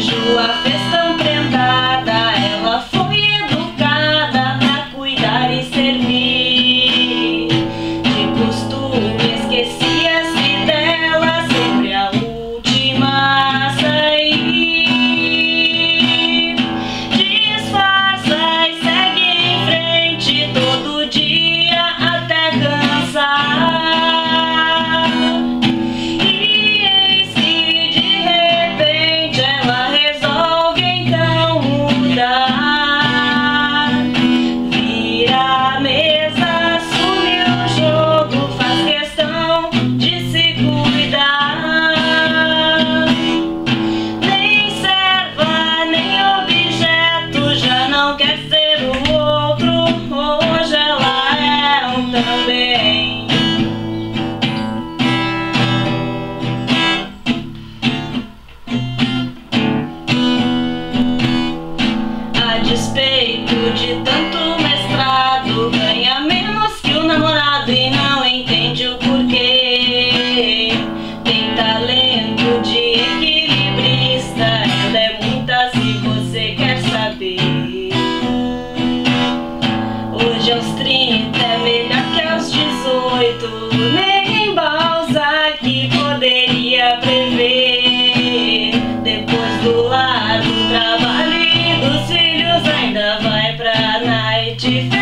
vejo a festa Nem balsa que poderia prever. Depois do lar, do trabalho e dos filhos, ainda vai pra night.